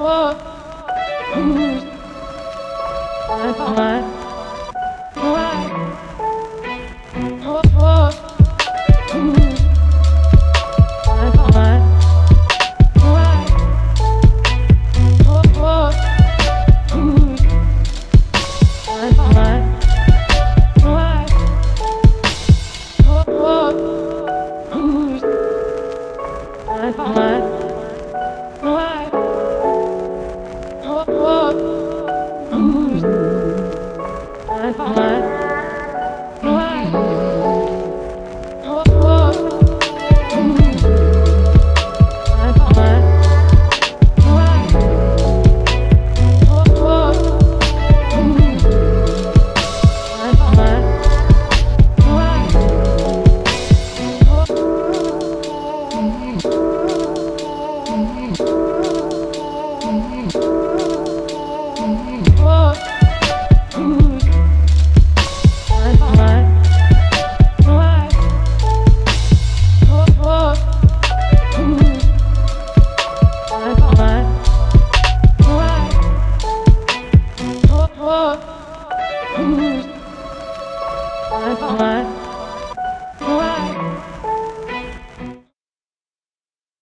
Bye. Bye. Bye. 啊。